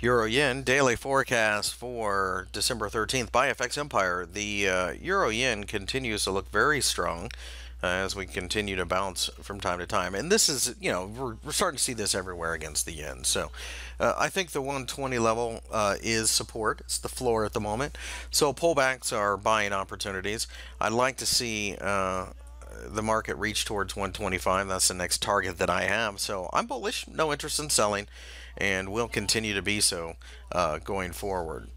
yen daily forecast for December 13th by FX Empire. The uh, euro yen continues to look very strong uh, as we continue to bounce from time to time. And this is, you know, we're, we're starting to see this everywhere against the yen. So uh, I think the 120 level uh, is support. It's the floor at the moment. So pullbacks are buying opportunities. I'd like to see uh, the market reach towards 125. That's the next target that I have. So I'm bullish, no interest in selling, and will continue to be so uh, going forward.